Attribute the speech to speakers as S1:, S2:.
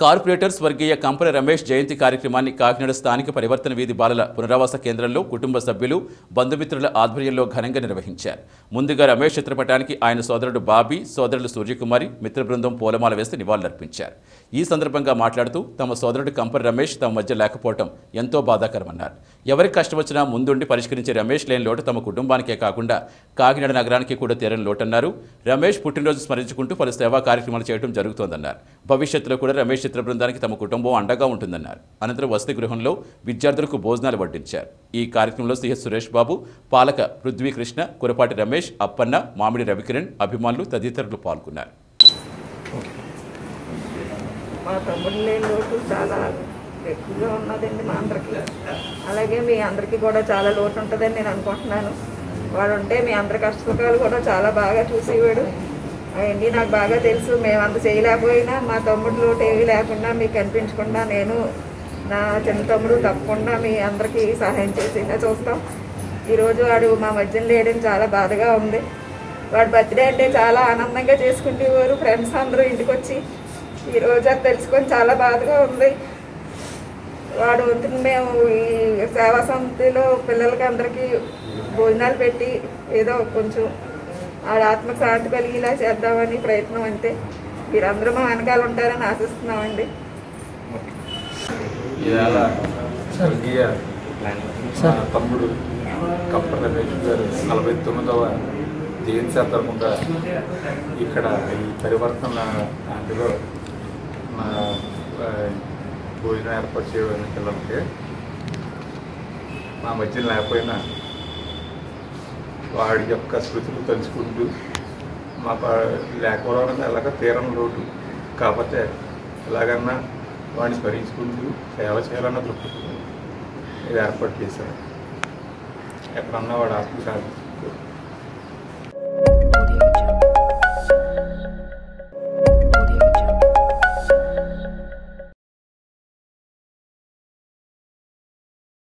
S1: Corporator స్వర్గీయ కంపల రమేష్ జయంతి కార్యక్రమాన్ని కాకినాడ స్థానిక పరివర్తన వీధి బాలల పునరావాస కేంద్రంలో కుటుంబ సభ్యులు బంధుమిత్రుల ఆధ్వర్యంలో ఘనంగా నిర్వహించారు. ముందుగా రమేష్ చిత్రపటానికి ఆయన సోదరుడు బాబీ సోదరులు సూర్యకుమారి మిత్ర బృందం పూలమాల వేసి నివాళులర్పించారు. ఈ సందర్భంగా మాట్లాడుతూ తమ సోదరుడు కంపల రమేష్ తమ మధ్య లేకపోవడం ఎంతో బాధాకరమన్నారు. ఎవరికి కష్టం వచ్చినా ముందుండి పరిష్కరించే రమేష్ లేని లోటు తమ కుటుంబానికే కాకుండా కాకినాడ నగరానికి కూడా తీరని లోటన్నారు. రమేష్ పుట్టినరోజు స్మరించుకుంటూ పలు సేవా కార్యక్రమాలు చేయడం జరుగుతోందన్నారు. భవిష్యత్తులో కూడా రమేష్ చిత్ర బృందానికి తమ కుటుంబం అండగా ఉంటుందన్నారు. అనంతరం వసతి గృహంలో విద్యార్థులకు భోజనాలు వడ్డించారు. ఈ కార్యక్రమంలో సిహెచ్ సురేష్ బాబు పాలక పృథ్వీ కృష్ణ కురపాటి రమేష్ అప్పన్న మామిడి రవికిరణ్ అభిమానులు తదితరులు పాల్గొన్నారు.
S2: మా తమ్ముడు లోటు చాలా ఎక్కువగా ఉన్నదండి మా అందరికి. అలాగే మీ అందరికీ కూడా చాలా లోటు ఉంటుందని నేను అనుకుంటున్నాను. వాడు ఉంటే మీ అందరి కష్టసుఖాలు కూడా చాలా బాగా చూసేవాడు. అవన్నీ నాకు బాగా తెలుసు. మేము అంత చేయలేకపోయినా మా తమ్ముడు టీవీ లేకుండా మీకు కనిపించకుండా నేను నా చిన్న తమ్ముడు తప్పకుండా మీ అందరికీ సహాయం చేసేలా చూస్తాం. ఈరోజు వాడు మా మధ్యన లేయడం చాలా బాధగా ఉంది. వాడు బర్త్డే అంటే చాలా ఆనందంగా చేసుకునేవారు ఫ్రెండ్స్ అందరూ ఇంటికి వచ్చి ఈరోజు అది తెలుసుకొని చాలా బాధగా ఉంది. వాడు వంతున మేము ఈ సేవా సమితిలో పిల్లలకి అందరికీ భోజనాలు పెట్టి ఏదో కొంచెం ఆడ ఆత్మకు శాంతి కలిగేలా చేద్దామని ప్రయత్నం అంతే మీరందరూ మా వెనకాల ఉంటారని ఆశిస్తున్నామండి.
S3: తమ్ముడు కప్ప రమేష్ గారు నలభై తొమ్మిదవ జయంతి సందర్భంగా ఇక్కడ ఈ పరివర్తన దాంట్లో మా భోజనం ఏర్పాటు చేయడానికి పిల్లలకి మా మధ్య లేకపోయినా వాడి యొక్క స్మృతులు తలుచుకుంటూ మా లేకపోవడం ఎలాగ తీరం లోటు. కాకపోతే ఎలాగన్నా వాడిని స్మరించుకుంటూ సేవ చేయాలన్న దృక్పథం ఇది ఏర్పాటు చేశారు. ఎక్కడన్నా వాడు ఆత్మశాంతి